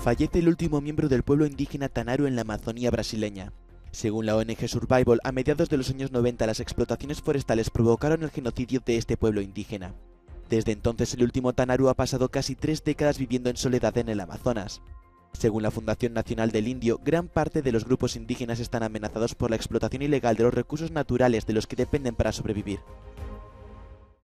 fallece el último miembro del pueblo indígena Tanaru en la Amazonía brasileña. Según la ONG Survival, a mediados de los años 90 las explotaciones forestales provocaron el genocidio de este pueblo indígena. Desde entonces el último Tanaru ha pasado casi tres décadas viviendo en soledad en el Amazonas. Según la Fundación Nacional del Indio, gran parte de los grupos indígenas están amenazados por la explotación ilegal de los recursos naturales de los que dependen para sobrevivir.